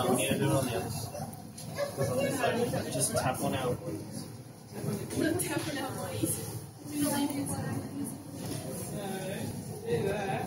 No, I'm gonna do it on the other side. Just tap one out. Tap one out, please. Do that.